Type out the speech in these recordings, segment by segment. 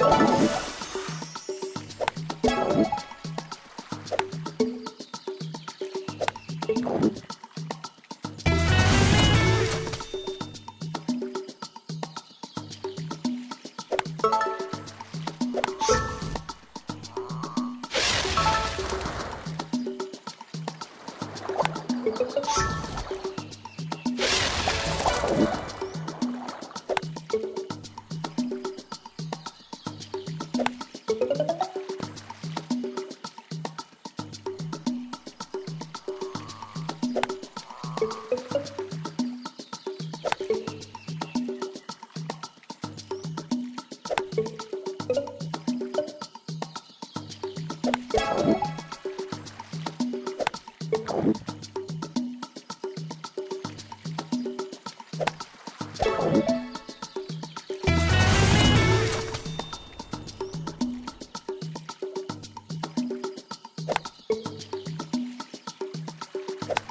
you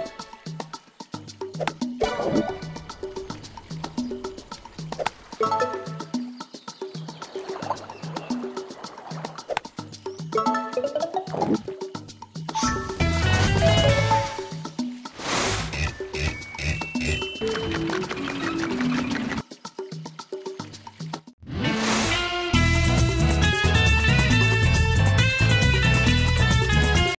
you